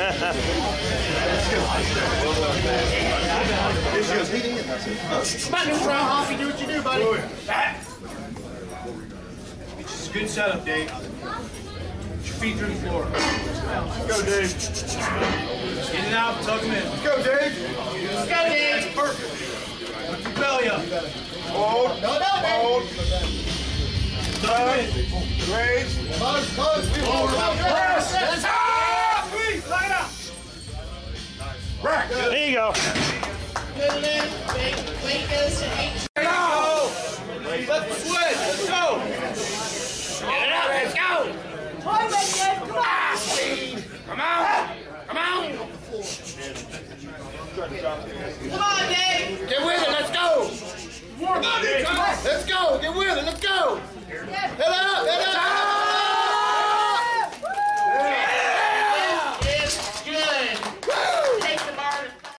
you. It's a good setup, Dave. Put your feet through the floor. Go, Dave. In and out, tuck them in. Let's Go, Dave. Let's go, Dave. That's perfect. Lift your belly up. Hold. No, no, Hold. Tuck them in. Raise. Buzz, we hold. Press. Ah, go. Movement. Weight, weight goes to eight. Get out. Let's switch. Let's go. Get it up. Let's go. Toy weight Come on. Speed. Come on. Come on. Come on, Dave. Get with it. Let's go. Let's go. Get with it.